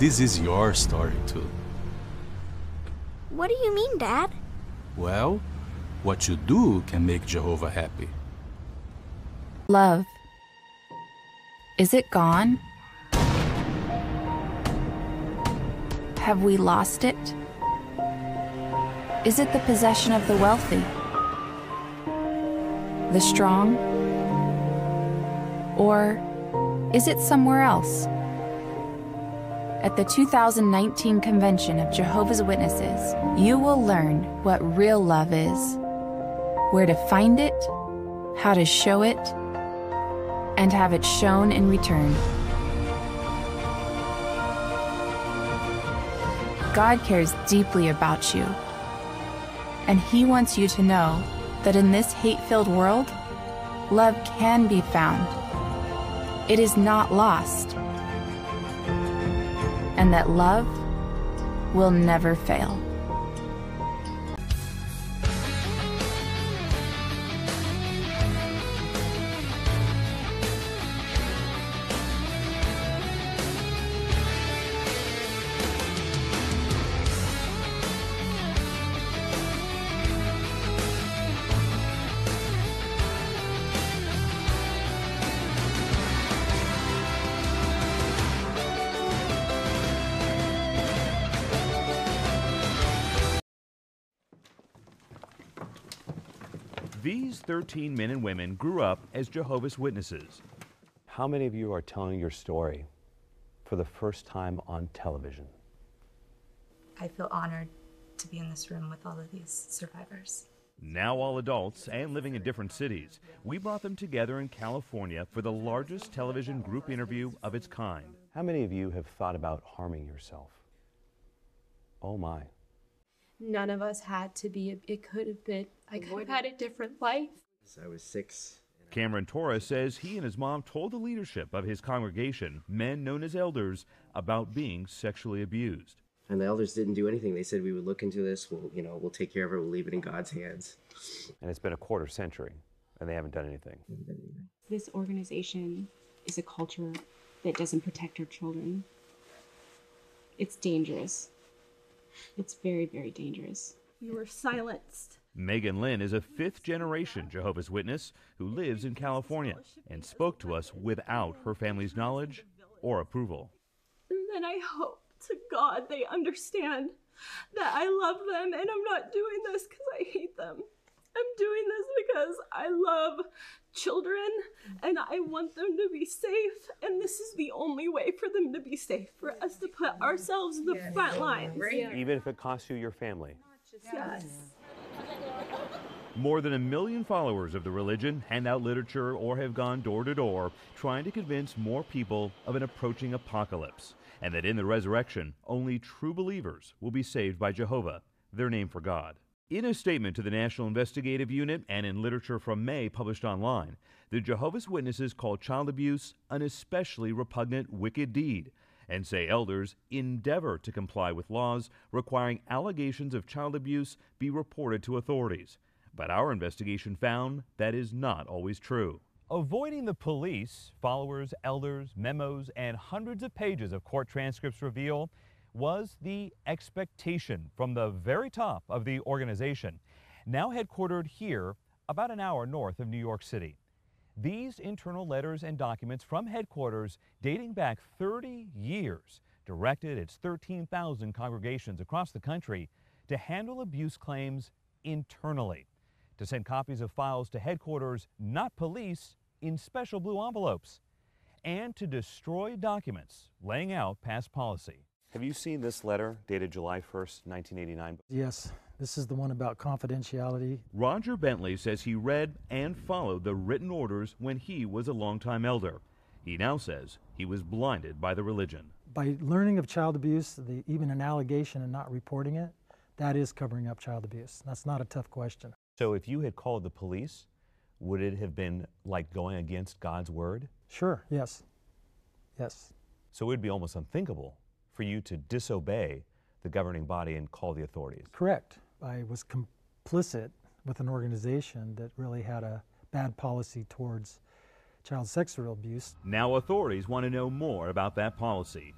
this is your story too. What do you mean, Dad? Well, what you do can make Jehovah happy. Love. Is it gone? Have we lost it? Is it the possession of the wealthy? The strong? Or is it somewhere else? At the 2019 Convention of Jehovah's Witnesses, you will learn what real love is, where to find it, how to show it, and have it shown in return. God cares deeply about you, and He wants you to know that in this hate filled world, love can be found. It is not lost, and that love will never fail. These 13 men and women grew up as Jehovah's Witnesses. How many of you are telling your story for the first time on television? I feel honored to be in this room with all of these survivors. Now all adults and living in different cities, we brought them together in California for the largest television group interview of its kind. How many of you have thought about harming yourself? Oh my. None of us had to be, it could have been, I could have had a different life. I was six. Cameron Torres says he and his mom told the leadership of his congregation, men known as elders, about being sexually abused. And the elders didn't do anything. They said we would look into this. We'll, you know, we'll take care of it. We'll leave it in God's hands. And it's been a quarter century, and they haven't done anything. This organization is a culture that doesn't protect our children. It's dangerous. It's very, very dangerous. You were silenced. Megan Lynn is a fifth generation Jehovah's Witness who lives in California and spoke to us without her family's knowledge or approval. And then I hope to God they understand that I love them and I'm not doing this because I hate them. I'm doing this because I love children and I want them to be safe. And this is the only way for them to be safe, for us to put ourselves in the front lines. Even if it costs you your family. Yes. More than a million followers of the religion hand out literature or have gone door to door trying to convince more people of an approaching apocalypse and that in the resurrection, only true believers will be saved by Jehovah, their name for God. In a statement to the National Investigative Unit and in literature from May published online, the Jehovah's Witnesses call child abuse an especially repugnant, wicked deed and say elders endeavor to comply with laws requiring allegations of child abuse be reported to authorities. But our investigation found that is not always true. Avoiding the police, followers, elders, memos, and hundreds of pages of court transcripts reveal was the expectation from the very top of the organization, now headquartered here about an hour north of New York City. These internal letters and documents from headquarters dating back 30 years directed its 13,000 congregations across the country to handle abuse claims internally, to send copies of files to headquarters, not police, in special blue envelopes, and to destroy documents laying out past policy. Have you seen this letter dated July 1st, 1989? Yes, this is the one about confidentiality. Roger Bentley says he read and followed the written orders when he was a longtime elder. He now says he was blinded by the religion. By learning of child abuse, the, even an allegation and not reporting it, that is covering up child abuse. That's not a tough question. So if you had called the police, would it have been like going against God's word? Sure, yes. Yes. So it would be almost unthinkable for you to disobey the governing body and call the authorities. Correct. I was complicit with an organization that really had a bad policy towards child sexual abuse. Now authorities want to know more about that policy.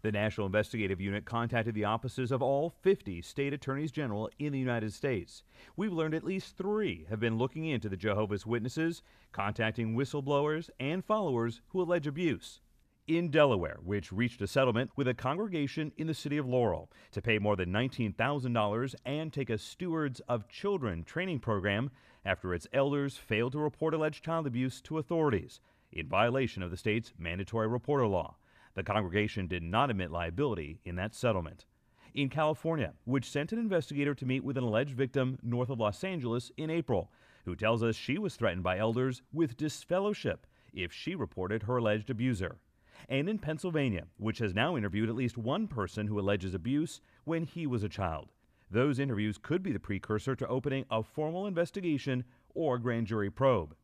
The National Investigative Unit contacted the offices of all 50 state attorneys general in the United States. We've learned at least three have been looking into the Jehovah's Witnesses, contacting whistleblowers and followers who allege abuse. In Delaware, which reached a settlement with a congregation in the city of Laurel to pay more than $19,000 and take a Stewards of Children training program after its elders failed to report alleged child abuse to authorities in violation of the state's mandatory reporter law. The congregation did not admit liability in that settlement. In California, which sent an investigator to meet with an alleged victim north of Los Angeles in April, who tells us she was threatened by elders with disfellowship if she reported her alleged abuser. And in Pennsylvania, which has now interviewed at least one person who alleges abuse when he was a child. Those interviews could be the precursor to opening a formal investigation or grand jury probe.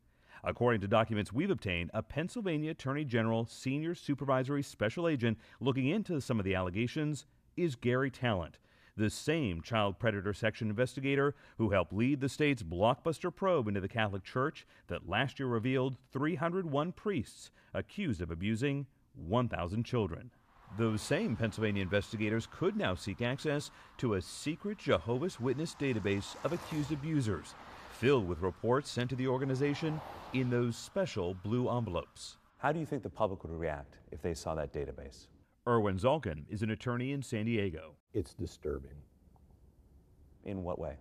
According to documents we've obtained, a Pennsylvania Attorney General senior supervisory special agent looking into some of the allegations is Gary Talent, the same child predator section investigator who helped lead the state's blockbuster probe into the Catholic Church that last year revealed 301 priests accused of abusing 1,000 children. Those same Pennsylvania investigators could now seek access to a secret Jehovah's Witness database of accused abusers filled with reports sent to the organization in those special blue envelopes. How do you think the public would react if they saw that database? Irwin Zalkin is an attorney in San Diego. It's disturbing. In what way?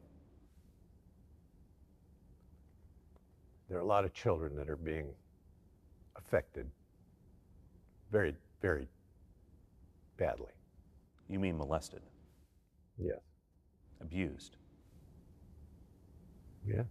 There are a lot of children that are being affected very, very badly. You mean molested? Yes. Abused? Yes.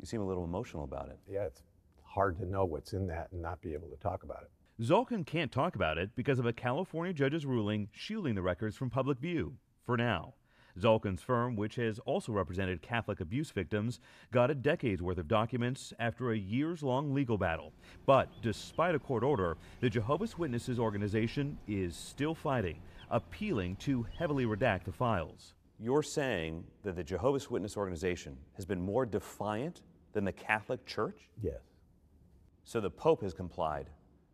You seem a little emotional about it. Yeah, it's hard to know what's in that and not be able to talk about it. Zalkin can't talk about it because of a California judge's ruling shielding the records from public view, for now. Zalkin's firm, which has also represented Catholic abuse victims, got a decade's worth of documents after a years long legal battle. But despite a court order, the Jehovah's Witnesses organization is still fighting, appealing to heavily redact the files. You're saying that the Jehovah's Witness organization has been more defiant than the Catholic Church? Yes. So the Pope has complied,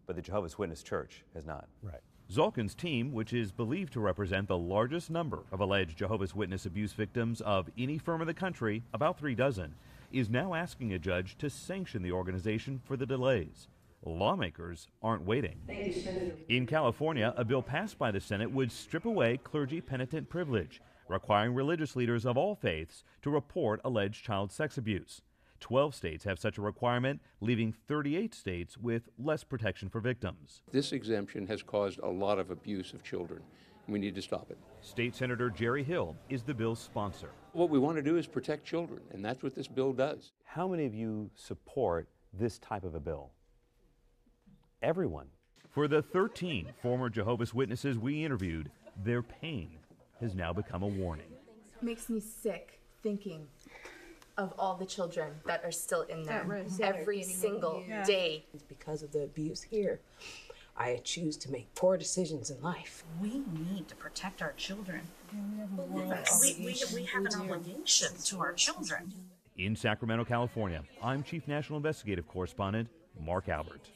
but the Jehovah's Witness Church has not. Right. Zalkin's team, which is believed to represent the largest number of alleged Jehovah's Witness abuse victims of any firm in the country, about three dozen, is now asking a judge to sanction the organization for the delays. Lawmakers aren't waiting. You, In California, a bill passed by the Senate would strip away clergy penitent privilege, requiring religious leaders of all faiths to report alleged child sex abuse. 12 states have such a requirement, leaving 38 states with less protection for victims. This exemption has caused a lot of abuse of children. We need to stop it. State Senator Jerry Hill is the bill's sponsor. What we want to do is protect children, and that's what this bill does. How many of you support this type of a bill? Everyone. For the 13 former Jehovah's Witnesses we interviewed, their pain has now become a warning. Makes me sick thinking of all the children that are still in there risk. every single day. It's because of the abuse here. I choose to make poor decisions in life. We need to protect our children. We, we, we have an obligation to our children. In Sacramento, California, I'm Chief National Investigative Correspondent Mark Albert.